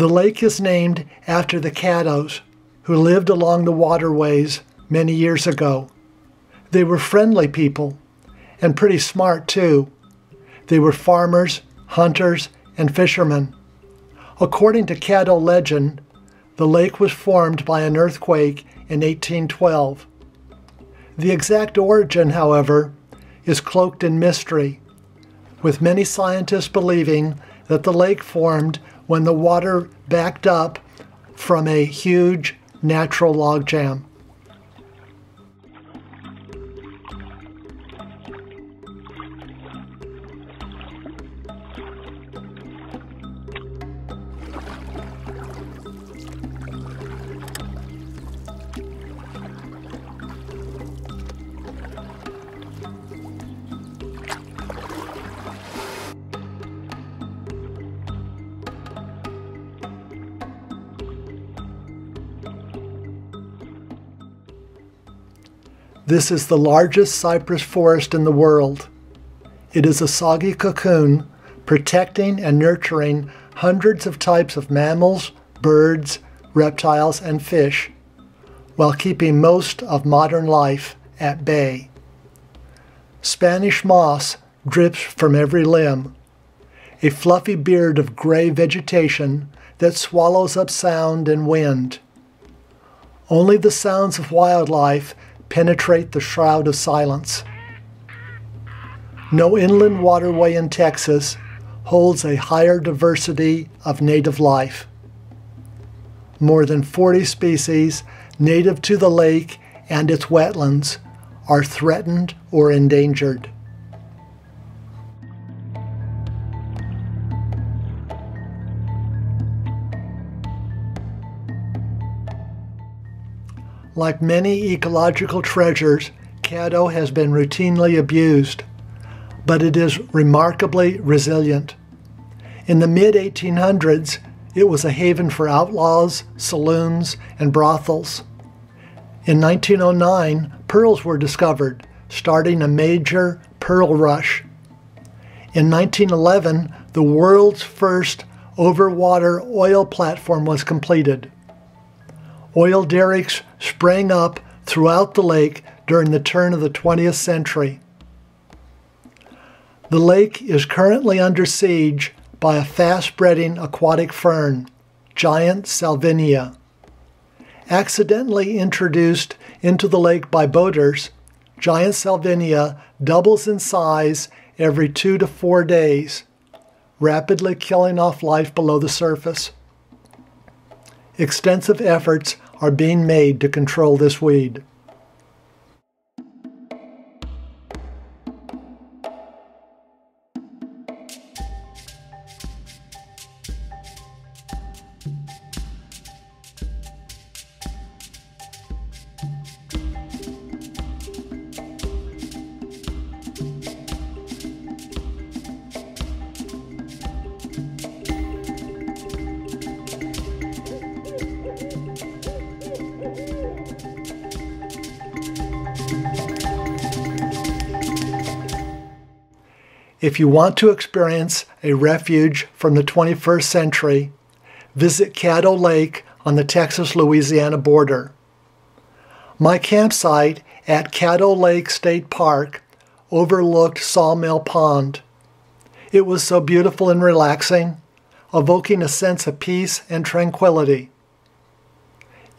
The lake is named after the Caddos, who lived along the waterways many years ago. They were friendly people and pretty smart too. They were farmers, hunters, and fishermen. According to Caddo legend, the lake was formed by an earthquake in 1812. The exact origin, however, is cloaked in mystery, with many scientists believing that the lake formed when the water backed up from a huge natural logjam. This is the largest cypress forest in the world. It is a soggy cocoon protecting and nurturing hundreds of types of mammals, birds, reptiles, and fish, while keeping most of modern life at bay. Spanish moss drips from every limb, a fluffy beard of gray vegetation that swallows up sound and wind. Only the sounds of wildlife penetrate the shroud of silence. No inland waterway in Texas holds a higher diversity of native life. More than 40 species native to the lake and its wetlands are threatened or endangered. Like many ecological treasures, Caddo has been routinely abused, but it is remarkably resilient. In the mid 1800s, it was a haven for outlaws, saloons, and brothels. In 1909, pearls were discovered, starting a major pearl rush. In 1911, the world's first overwater oil platform was completed. Oil derricks sprang up throughout the lake during the turn of the 20th century. The lake is currently under siege by a fast spreading aquatic fern, giant salvinia. Accidentally introduced into the lake by boaters, giant salvinia doubles in size every two to four days, rapidly killing off life below the surface. Extensive efforts are being made to control this weed. If you want to experience a refuge from the 21st century, visit Caddo Lake on the Texas Louisiana border. My campsite at Caddo Lake State Park overlooked Sawmill Pond. It was so beautiful and relaxing, evoking a sense of peace and tranquility.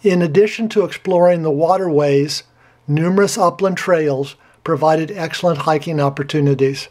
In addition to exploring the waterways, numerous upland trails provided excellent hiking opportunities.